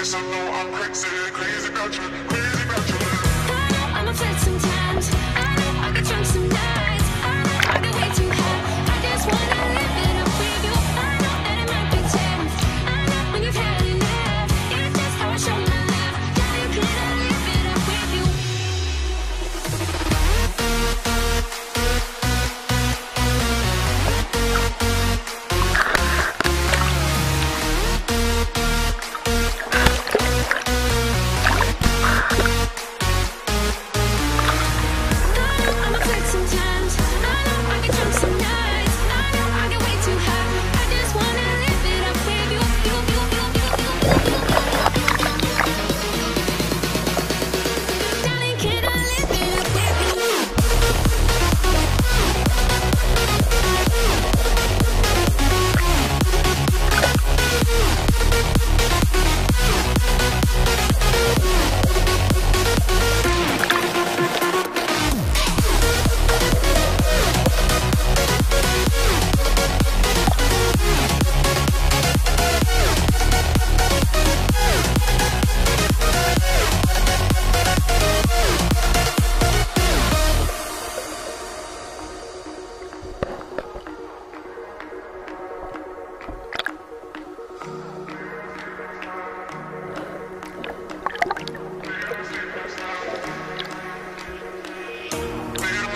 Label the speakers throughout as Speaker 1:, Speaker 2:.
Speaker 1: It's
Speaker 2: I know I'm crazy, crazy about you.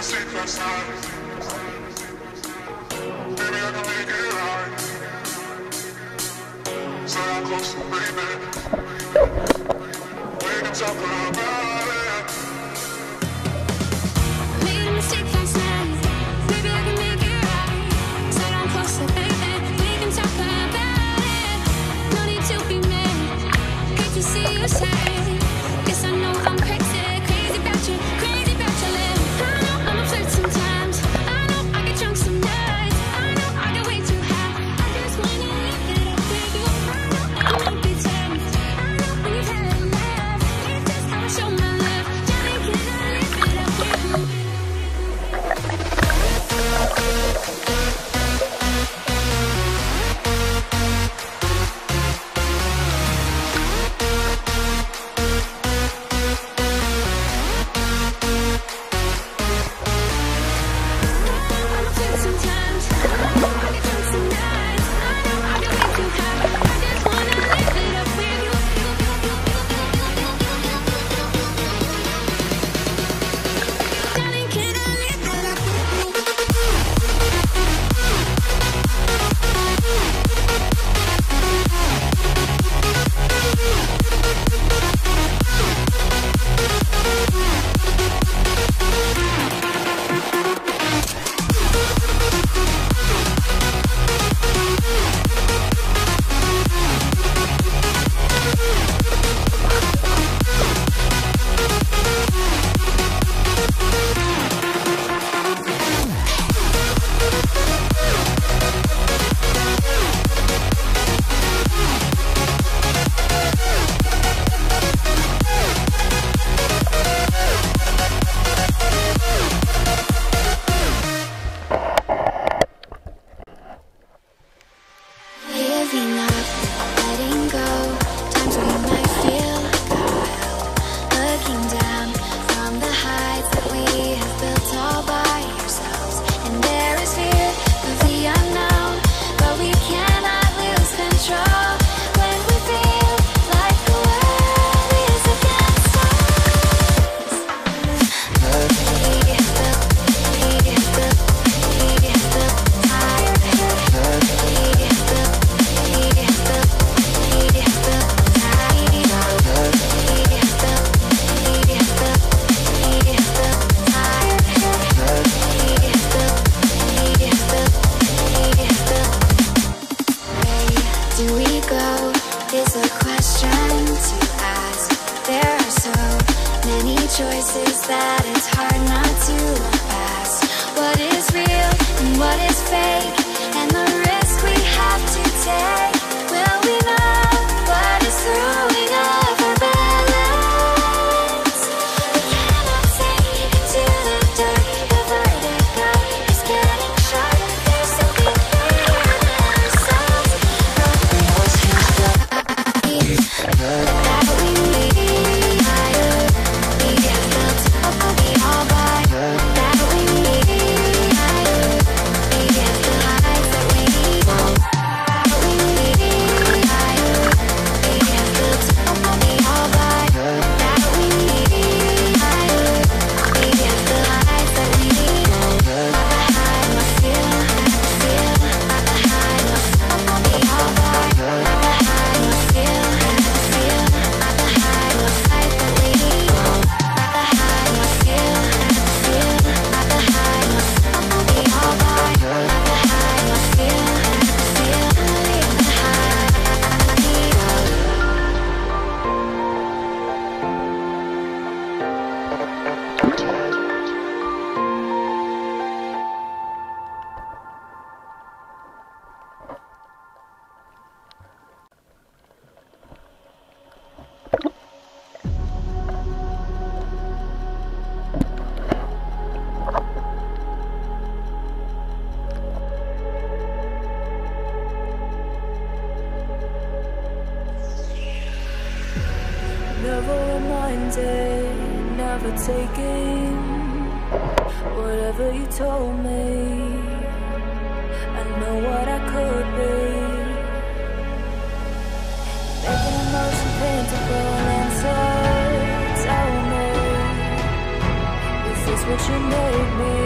Speaker 1: sei
Speaker 2: passar.
Speaker 3: choices that it's hard not to look past. What is real and what is fake, and the risk we have to take. We'll
Speaker 4: for taking whatever you
Speaker 2: told
Speaker 4: me. I know
Speaker 2: what
Speaker 4: I could be.
Speaker 2: Making emotion
Speaker 4: paintable inside.
Speaker 2: Tell
Speaker 4: me,
Speaker 2: is this what you made
Speaker 4: me?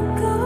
Speaker 4: go.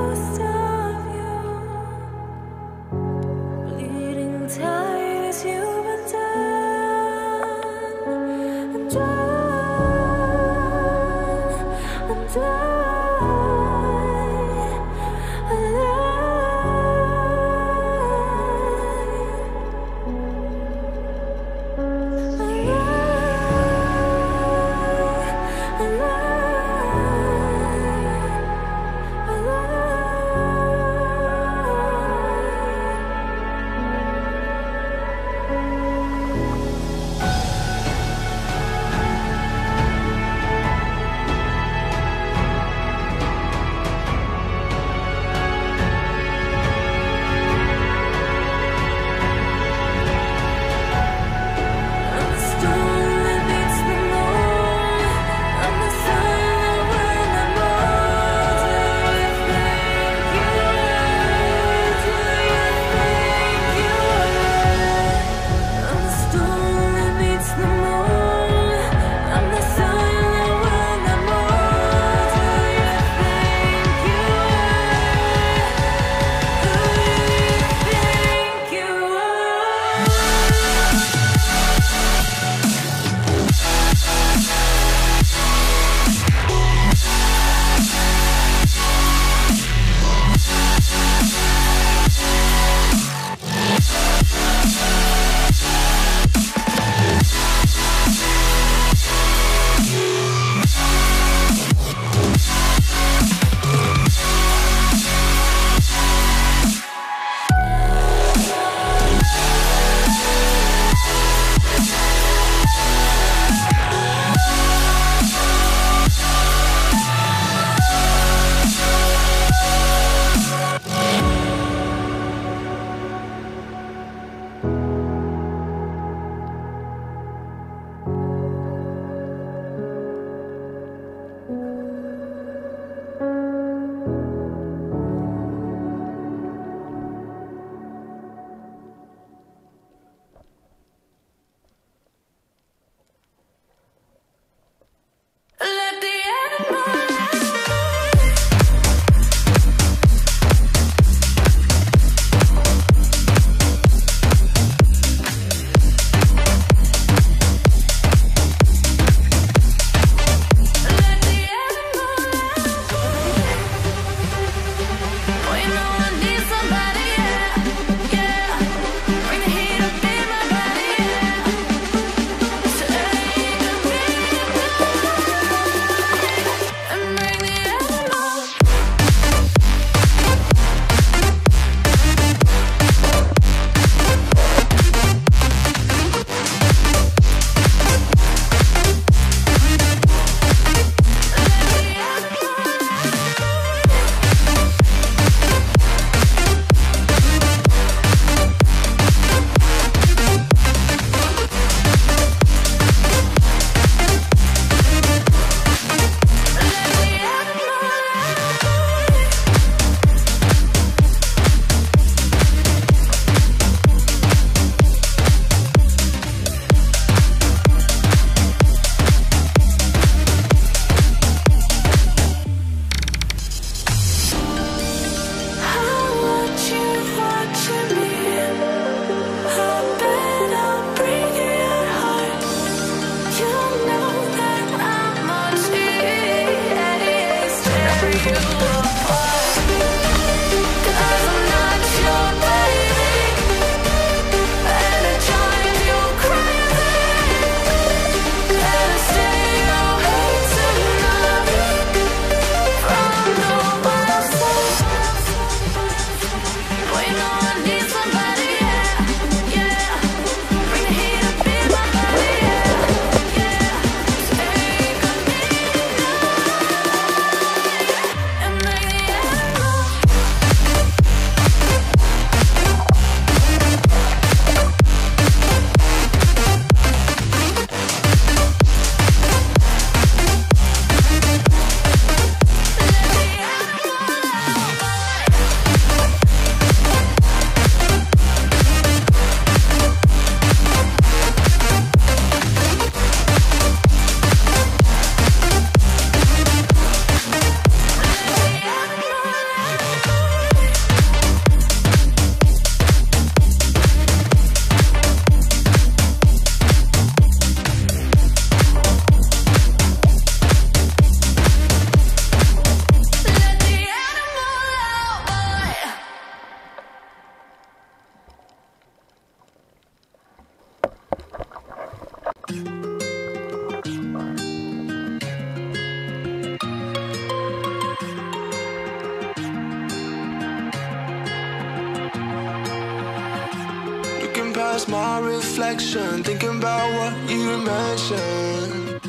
Speaker 1: Past my reflection, thinking about what you mentioned.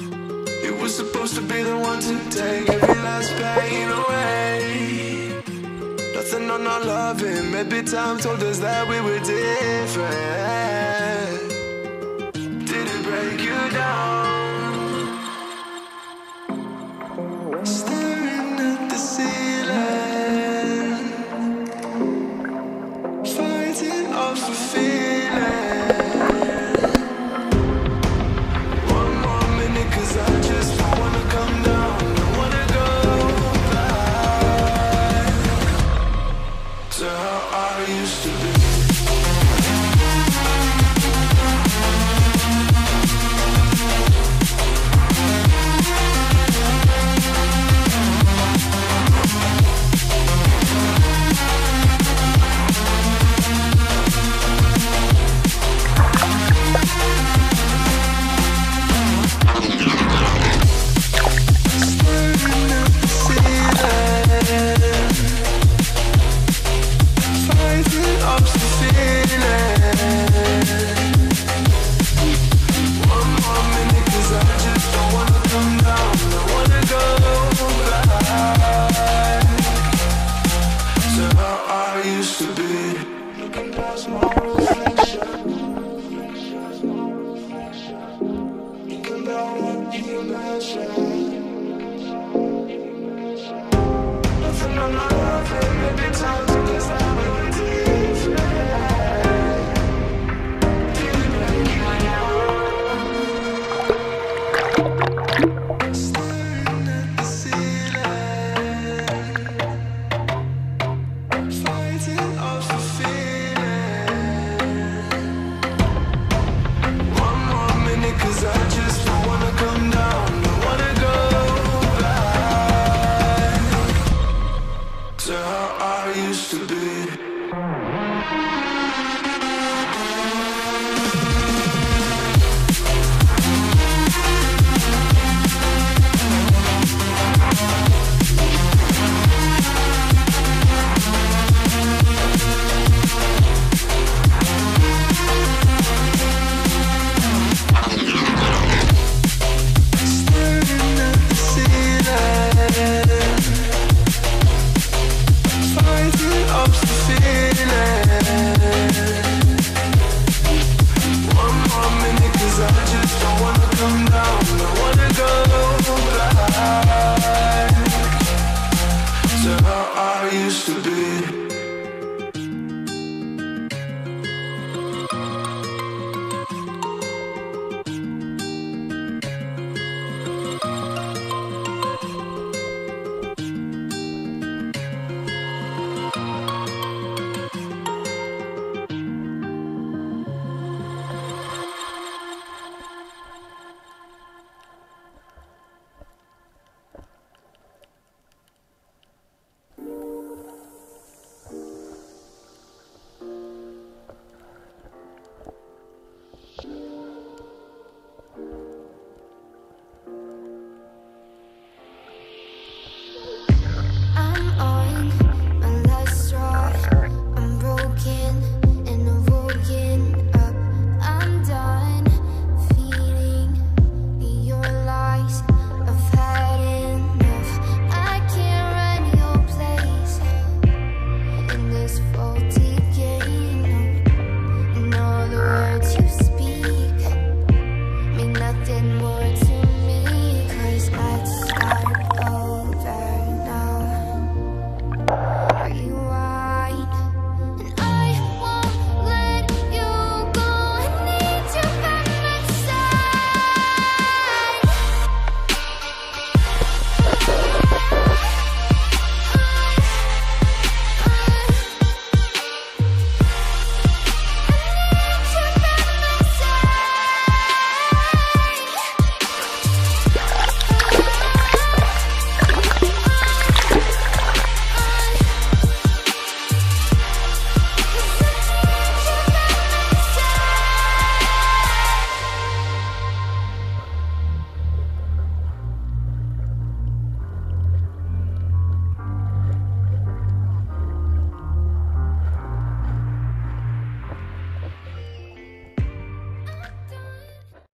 Speaker 1: It was supposed to be the one to take every last pain away. Nothing on our loving, maybe time told us that we were different.